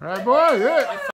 Right, boy. Yeah.